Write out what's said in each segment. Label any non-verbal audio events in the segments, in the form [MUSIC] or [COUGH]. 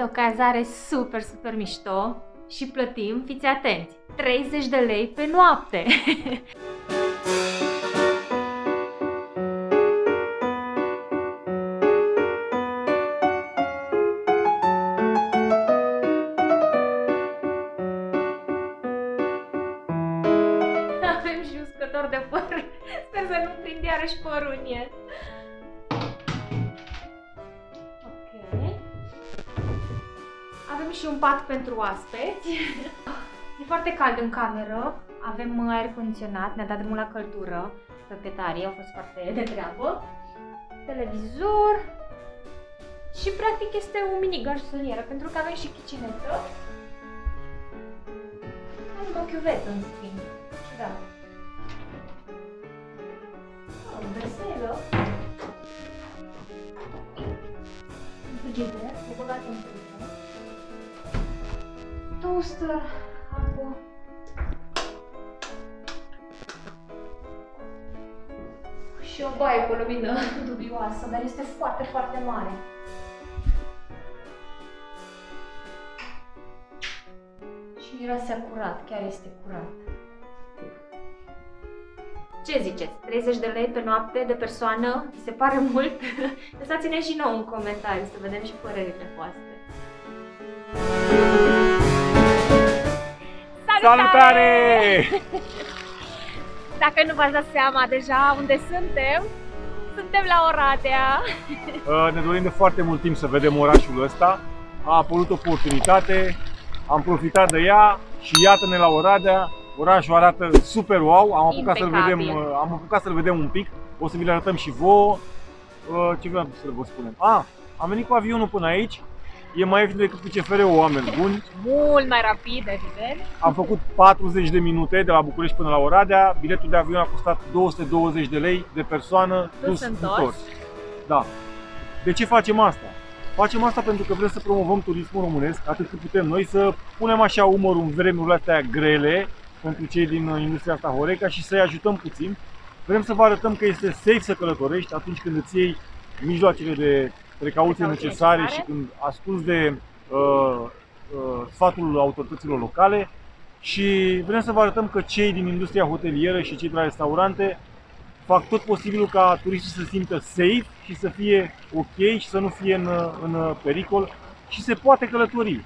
este o cazare super, super mișto și plătim, fiți atenți, 30 de lei pe noapte. [LAUGHS] Avem și uscător de păr. Sper să nu prind iarăși părul în el. Și un pat pentru oaspeți. E foarte cald în cameră. Avem aer condiționat, ne-a dat drumul la căldură. Proprietarii au fost foarte de treabă. Televizor. Și practic este un mini garsonieră pentru că avem și kitchenetă. Avem o chiuvetă în schimb. Da. Oh, veselă. Frigider, e băgat în frigider. Toaster, apă. Și o baie cu lumină dubioasă, dar este foarte, foarte mare. Și mirosea curat, chiar este curat. Ce ziceți? 30 de lei pe noapte de persoană? Vi se pare mult? [LAUGHS] Lăsați-ne și nouă un comentariu să vedem și părerile voastre. Salutare! [LAUGHS] Dacă nu v-ați dat seama deja unde suntem, suntem la Oradea. Uh, Ne dorim de foarte mult timp să vedem orașul ăsta. A apărut oportunitate, am profitat de ea și iată-ne la Oradea. Orașul arată super wow, am apucat să-l Impecabil. vedem, uh, am apucat să-l vedem un pic. O să vi le arătăm și vouă. Uh, Ce vreau să vă spunem? Ah, am venit cu avionul până aici. E mai ieftin decât cu CFR-ul, oameni buni. Mult mai rapid, evident. Am făcut 40 de minute de la București până la Oradea. Biletul de avion a costat 220 de lei de persoană Dus dus întors. întors. Da. De ce facem asta? Facem asta pentru că vrem să promovăm turismul românesc atât cât putem noi, să punem așa umărul în vremurile astea grele pentru cei din uh, industria asta Horeca și să-i ajutăm puțin. Vrem să vă arătăm că este safe să călătorești atunci când îți iei mijloacele de precauție Precauții necesare necesare. și când asculți de uh, uh, sfatul autorităților locale și vrem să vă arătăm că cei din industria hotelieră și cei de la restaurante fac tot posibilul ca turistul să se simtă safe și să fie ok și să nu fie în, în pericol și se poate călători.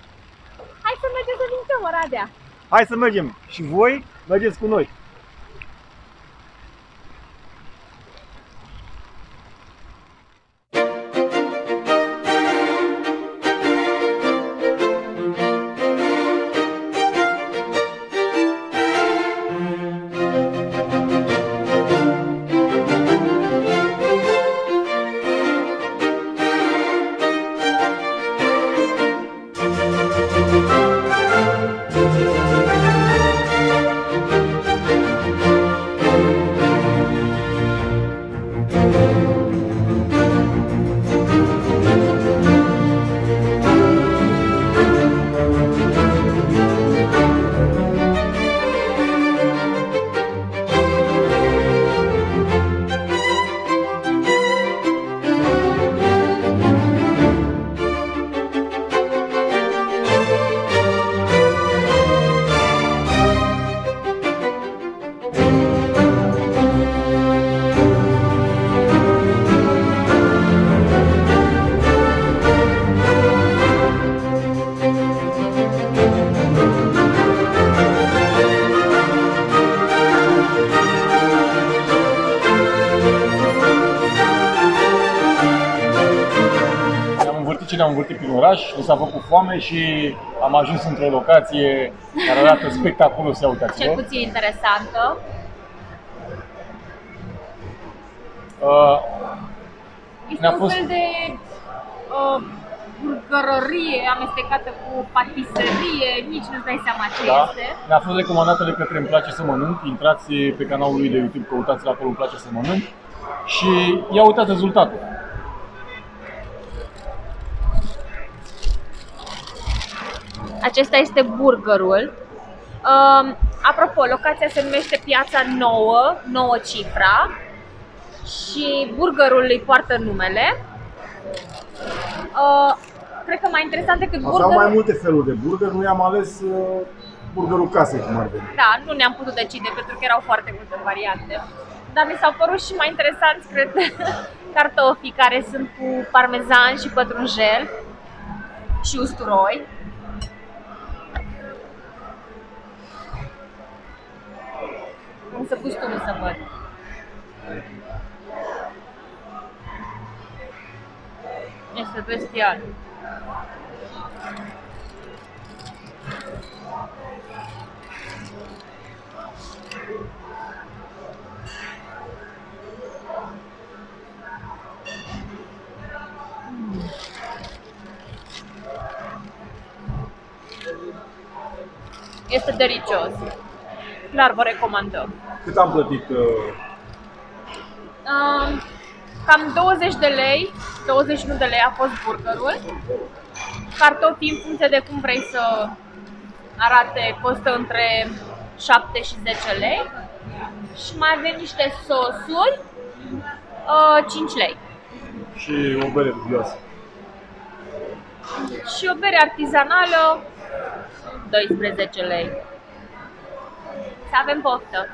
Hai să mergem să vizităm Oradea. Hai să mergem și voi mergeți cu noi. Învârtit ce ne-am învârtit prin oraș, ne s-a făcut foame și am ajuns într-o locație care arată spectaculos, ia Cel uitați-vă. puțin interesantă. Uh, Este Ne-a un fost- fel de uh, burgărărie amestecată cu patiserie, nici nu-ți dai seama ce Da. este. Ne-a fost recomandată de către Îmi place să mănânc. Intrați pe canalul lui de YouTube, căutați-l acolo Îmi place să mănânc. Și ia uitați rezultatul. Acesta este burgerul. Um, apropo, locația se numește Piața Nouă, Nouă Cifra și burgerul îi poartă numele. Uh, cred că mai interesant decât Aveau burgerul. mai multe feluri de burger, noi am ales uh, burgerul casei, cum ar veni. Da, nu ne-am putut decide pentru că erau foarte multe variante. Dar mi s-au părut și mai interesanți, cred, [LAUGHS] cartofii care sunt cu parmezan și pătrunjel și usturoi. Am să gustul să văd. Este bestial. Este delicios. Clar vă recomandăm. Cât am plătit? Uh, Um, cam 20 de lei, 21 de lei a fost burgerul. Cartofii în funcție de cum vrei să arate costă între 7 și 10 lei. Și mai avem niște sosuri, uh, 5 lei. și o bere dubioasă. Și o bere artizanală, 12 lei. Să avem poftă!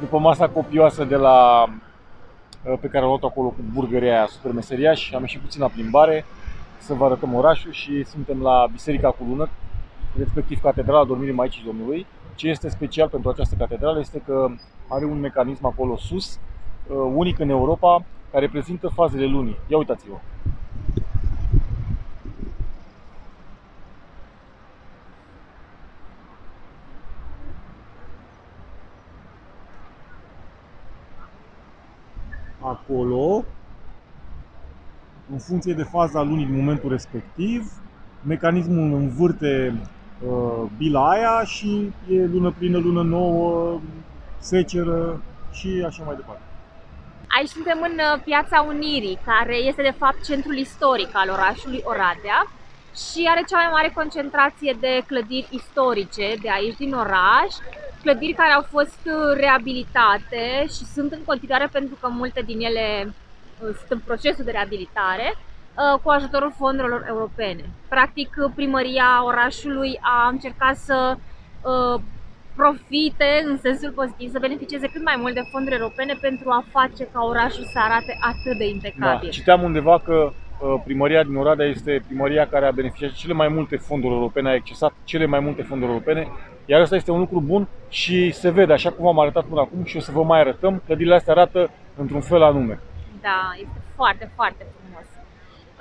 După masa copioasă de la uh, pe care am luat acolo cu burgeria aia super meseriaș, am ieșit puțin la plimbare să vă arătăm orașul și suntem la Biserica cu Lună, respectiv Catedrala Dormirii Maicii Domnului. Ce este special pentru această catedrală este că are un mecanism acolo sus, uh, unic în Europa, care reprezintă fazele lunii. Ia uitați-vă! acolo, în funcție de faza lunii din momentul respectiv, mecanismul învârte uh, bila aia și e lună plină, lună nouă, seceră și așa mai departe. Aici suntem în uh, Piața Unirii, care este de fapt centrul istoric al orașului Oradea și are cea mai mare concentrație de clădiri istorice de aici din oraș, clădiri care au fost uh, reabilitate și sunt în continuare pentru că multe din ele uh, sunt în procesul de reabilitare uh, cu ajutorul fondurilor europene. Practic, uh, primăria orașului a încercat să uh, profite în sensul pozitiv, să beneficieze cât mai mult de fonduri europene pentru a face ca orașul să arate atât de Da, impecabil. citeam undeva că uh, primăria din Oradea este primăria care a beneficiat cele mai multe fonduri europene, a accesat cele mai multe fonduri europene, iar asta este un lucru bun și se vede, așa cum am arătat până acum și o să vă mai arătăm, clădirile astea arată într-un fel anume. Da, este foarte, foarte frumos.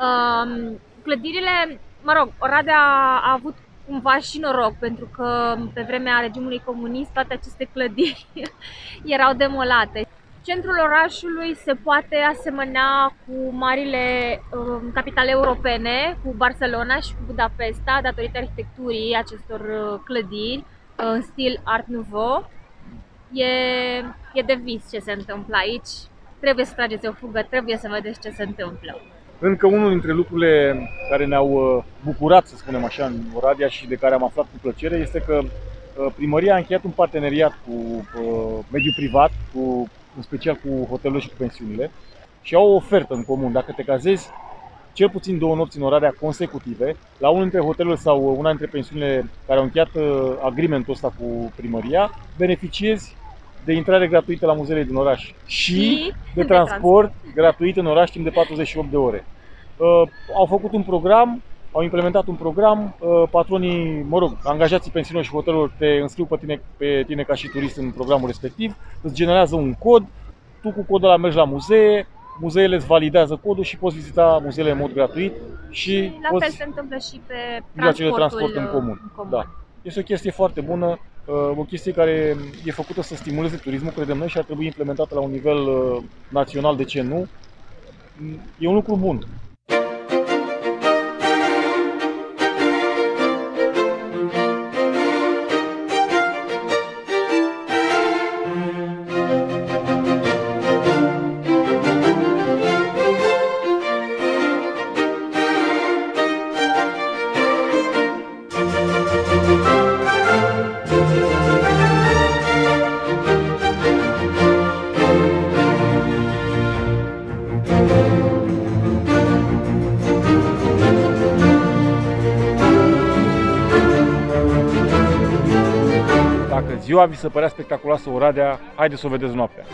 Um, clădirile, mă rog, Oradea a avut cumva și noroc, pentru că pe vremea regimului comunist toate aceste clădiri [LAUGHS] erau demolate. Centrul orașului se poate asemăna cu marile um, capitale europene, cu Barcelona și cu Budapesta, datorită arhitecturii acestor uh, clădiri uh, în stil Art Nouveau. E, e de vis ce se întâmplă aici. Trebuie să trageți o fugă, trebuie să vedeți ce se întâmplă. Încă unul dintre lucrurile care ne-au uh, bucurat, să spunem așa, în Oradea și de care am aflat cu plăcere este că uh, primăria a încheiat un parteneriat cu uh, mediul privat, cu, în special cu hotelurile și cu pensiunile și au o ofertă în comun. Dacă te cazezi cel puțin două nopți în Oradea consecutive, la unul dintre hoteluri sau una dintre pensiunile care au încheiat agreementul ăsta cu primăria, beneficiezi de intrare gratuită la muzeele din oraș și, Și de de transport gratuit în oraș timp de 48 de ore. Uh, au făcut un program, au implementat un program, uh, patronii, mă rog, angajații pensiunilor și hotelurilor te înscriu pe tine, pe tine ca și turist în programul respectiv, îți generează un cod, tu cu codul ăla mergi la muzee, muzeele îți validează codul și poți vizita muzeele în mod gratuit și La poți fel se întâmplă și pe mijloacele de transportul transport în comun. în comun. Da. Este o chestie foarte bună, uh, o chestie care e făcută să stimuleze turismul, credem noi, și ar trebui implementată la un nivel uh, național, de ce nu? E un lucru bun. Ziua vi se părea spectaculoasă Oradea, haideți să o vedeți noaptea.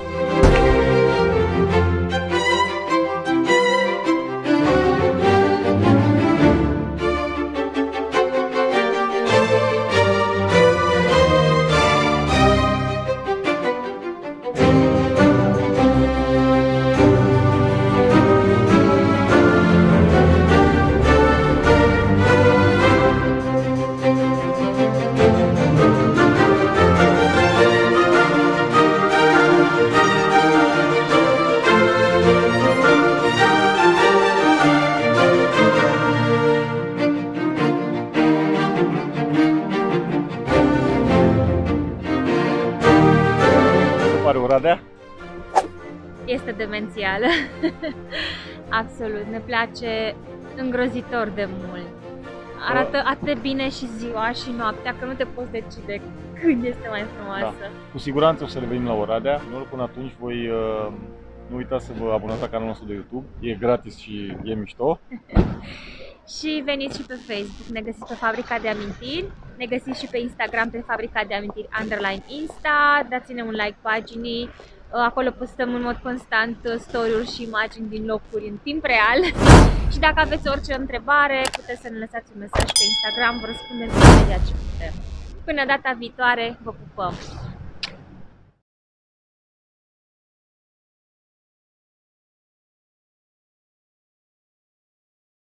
Este demențială. [LAUGHS] Absolut, ne place îngrozitor de mult. Arată atât de bine și ziua și noaptea că nu te poți decide când este mai frumoasă. Da. Cu siguranță o să revenim la Oradea. Noi până atunci voi uh, nu uitați să vă abonați la canalul nostru de YouTube. E gratis și e mișto. [LAUGHS] Și veniți și pe Facebook, ne găsiți pe Fabrica de Amintiri, ne găsiți și pe Instagram pe Fabrica de Amintiri underline Insta, dați-ne un like paginii, acolo postăm în mod constant story-uri și imagini din locuri în timp real [LAUGHS] și dacă aveți orice întrebare puteți să ne lăsați un mesaj pe Instagram, vă răspundem imediat ce putem. Până data viitoare, vă pupăm!